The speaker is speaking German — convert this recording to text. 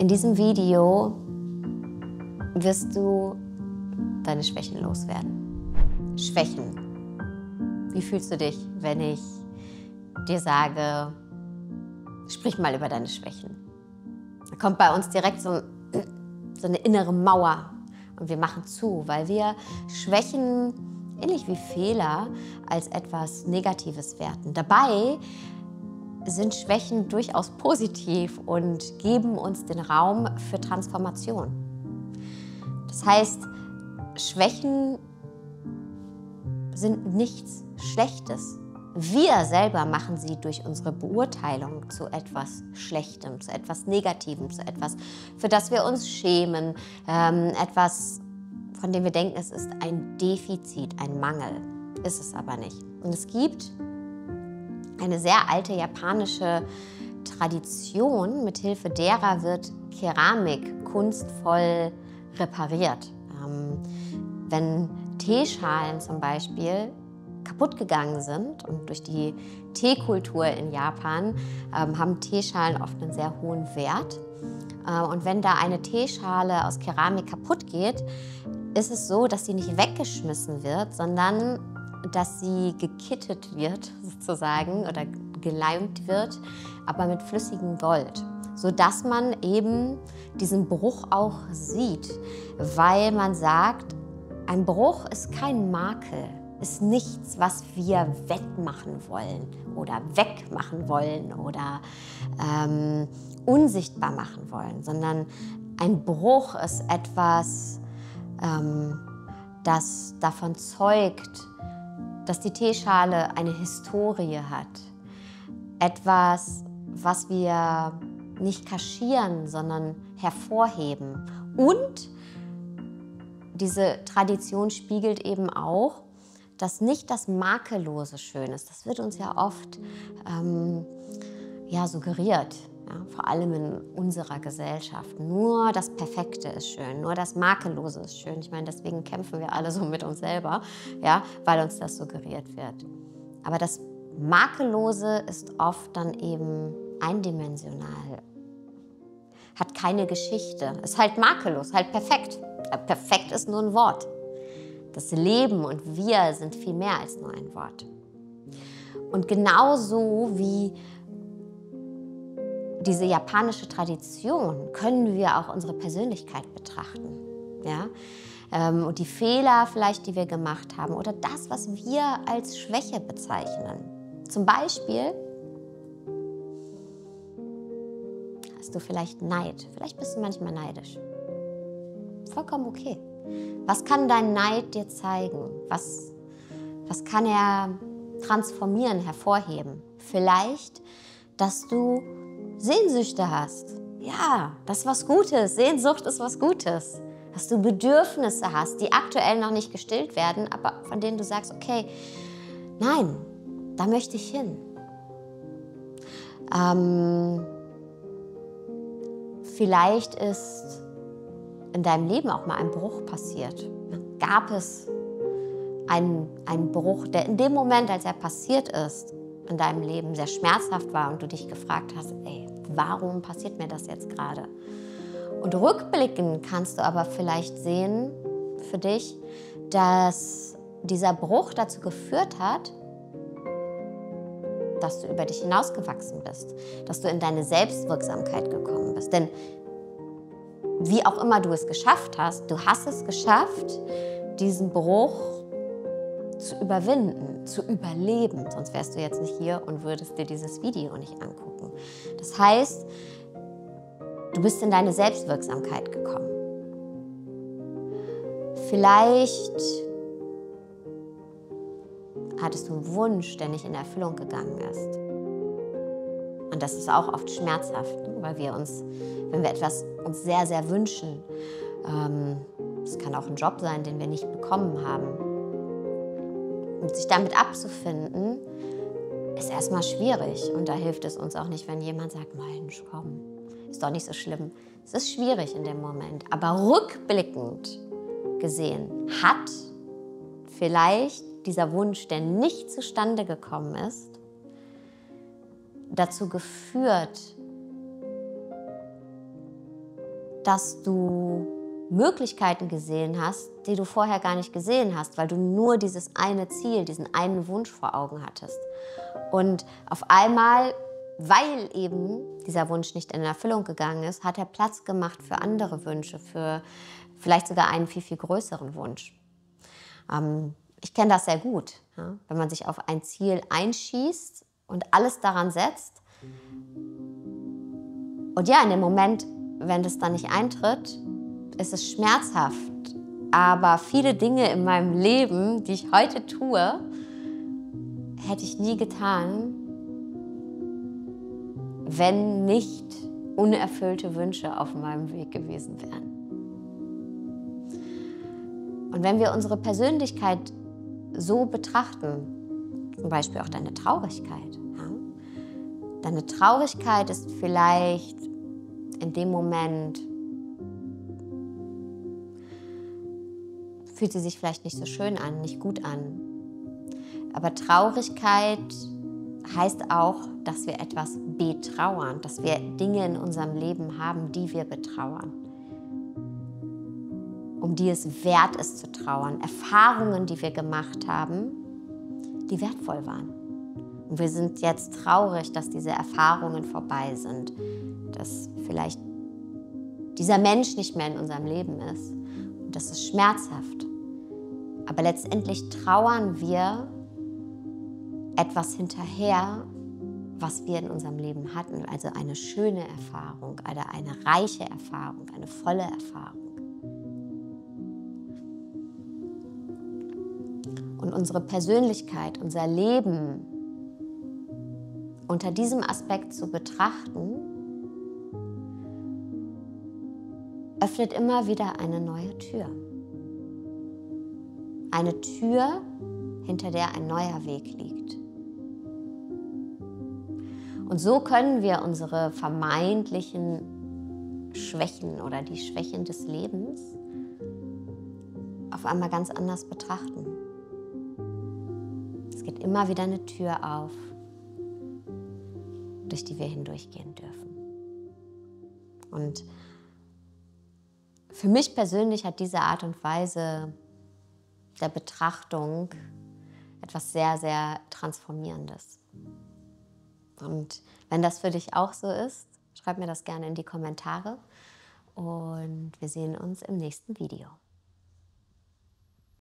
In diesem Video wirst du deine Schwächen loswerden. Schwächen. Wie fühlst du dich, wenn ich dir sage, sprich mal über deine Schwächen? Da kommt bei uns direkt so, so eine innere Mauer und wir machen zu, weil wir Schwächen, ähnlich wie Fehler, als etwas Negatives werten. Dabei sind Schwächen durchaus positiv und geben uns den Raum für Transformation. Das heißt, Schwächen sind nichts Schlechtes. Wir selber machen sie durch unsere Beurteilung zu etwas Schlechtem, zu etwas Negativem, zu etwas, für das wir uns schämen, ähm, etwas, von dem wir denken, es ist ein Defizit, ein Mangel. Ist es aber nicht. Und es gibt eine sehr alte japanische Tradition, mithilfe derer wird Keramik kunstvoll repariert. Ähm, wenn Teeschalen zum Beispiel kaputt gegangen sind und durch die Teekultur in Japan ähm, haben Teeschalen oft einen sehr hohen Wert. Äh, und wenn da eine Teeschale aus Keramik kaputt geht, ist es so, dass sie nicht weggeschmissen wird, sondern dass sie gekittet wird sozusagen oder geleimt wird, aber mit flüssigem Gold, sodass man eben diesen Bruch auch sieht, weil man sagt, ein Bruch ist kein Makel, ist nichts, was wir wettmachen wollen oder wegmachen wollen oder ähm, unsichtbar machen wollen, sondern ein Bruch ist etwas, ähm, das davon zeugt, dass die Teeschale eine Historie hat. Etwas, was wir nicht kaschieren, sondern hervorheben. Und diese Tradition spiegelt eben auch, dass nicht das Makellose schön ist. Das wird uns ja oft ähm, ja, suggeriert. Ja, vor allem in unserer Gesellschaft. Nur das Perfekte ist schön, nur das Makellose ist schön. Ich meine, deswegen kämpfen wir alle so mit uns selber, ja, weil uns das suggeriert wird. Aber das Makellose ist oft dann eben eindimensional, hat keine Geschichte, ist halt makellos, halt perfekt. Perfekt ist nur ein Wort. Das Leben und wir sind viel mehr als nur ein Wort. Und genauso wie diese japanische Tradition können wir auch unsere Persönlichkeit betrachten. Ja? Ähm, und die Fehler vielleicht, die wir gemacht haben oder das, was wir als Schwäche bezeichnen. Zum Beispiel hast du vielleicht Neid. Vielleicht bist du manchmal neidisch. Vollkommen okay. Was kann dein Neid dir zeigen? Was, was kann er transformieren, hervorheben? Vielleicht, dass du Sehnsüchte hast. Ja, das ist was Gutes. Sehnsucht ist was Gutes. Dass du Bedürfnisse hast, die aktuell noch nicht gestillt werden, aber von denen du sagst, okay, nein, da möchte ich hin. Ähm, vielleicht ist in deinem Leben auch mal ein Bruch passiert. Gab es einen, einen Bruch, der in dem Moment, als er passiert ist, in deinem Leben sehr schmerzhaft war und du dich gefragt hast, ey, warum passiert mir das jetzt gerade? Und rückblickend kannst du aber vielleicht sehen für dich, dass dieser Bruch dazu geführt hat, dass du über dich hinausgewachsen bist, dass du in deine Selbstwirksamkeit gekommen bist. Denn wie auch immer du es geschafft hast, du hast es geschafft, diesen Bruch zu überwinden, zu überleben. Sonst wärst du jetzt nicht hier und würdest dir dieses Video nicht angucken. Das heißt, du bist in deine Selbstwirksamkeit gekommen. Vielleicht hattest du einen Wunsch, der nicht in Erfüllung gegangen ist. Und das ist auch oft schmerzhaft, weil wir uns, wenn wir etwas uns sehr, sehr wünschen, es ähm, kann auch ein Job sein, den wir nicht bekommen haben, und sich damit abzufinden, ist erstmal schwierig. Und da hilft es uns auch nicht, wenn jemand sagt, Mensch, komm, ist doch nicht so schlimm. Es ist schwierig in dem Moment. Aber rückblickend gesehen hat vielleicht dieser Wunsch, der nicht zustande gekommen ist, dazu geführt, dass du Möglichkeiten gesehen hast, die du vorher gar nicht gesehen hast, weil du nur dieses eine Ziel, diesen einen Wunsch vor Augen hattest. Und auf einmal, weil eben dieser Wunsch nicht in Erfüllung gegangen ist, hat er Platz gemacht für andere Wünsche, für vielleicht sogar einen viel, viel größeren Wunsch. Ähm, ich kenne das sehr gut, ja? wenn man sich auf ein Ziel einschießt und alles daran setzt. Und ja, in dem Moment, wenn das dann nicht eintritt, ist es schmerzhaft. Aber viele Dinge in meinem Leben, die ich heute tue, hätte ich nie getan, wenn nicht unerfüllte Wünsche auf meinem Weg gewesen wären. Und wenn wir unsere Persönlichkeit so betrachten, zum Beispiel auch deine Traurigkeit, ja? deine Traurigkeit ist vielleicht in dem Moment, fühlt sie sich vielleicht nicht so schön an, nicht gut an. Aber Traurigkeit heißt auch, dass wir etwas betrauern, dass wir Dinge in unserem Leben haben, die wir betrauern um die es wert ist zu trauern. Erfahrungen, die wir gemacht haben, die wertvoll waren. Und wir sind jetzt traurig, dass diese Erfahrungen vorbei sind, dass vielleicht dieser Mensch nicht mehr in unserem Leben ist. Und das ist schmerzhaft. Aber letztendlich trauern wir etwas hinterher, was wir in unserem Leben hatten. Also eine schöne Erfahrung, eine, eine reiche Erfahrung, eine volle Erfahrung. und unsere Persönlichkeit, unser Leben unter diesem Aspekt zu betrachten, öffnet immer wieder eine neue Tür. Eine Tür, hinter der ein neuer Weg liegt. Und so können wir unsere vermeintlichen Schwächen oder die Schwächen des Lebens auf einmal ganz anders betrachten immer wieder eine Tür auf, durch die wir hindurchgehen dürfen. Und für mich persönlich hat diese Art und Weise der Betrachtung etwas sehr, sehr Transformierendes. Und wenn das für dich auch so ist, schreib mir das gerne in die Kommentare und wir sehen uns im nächsten Video.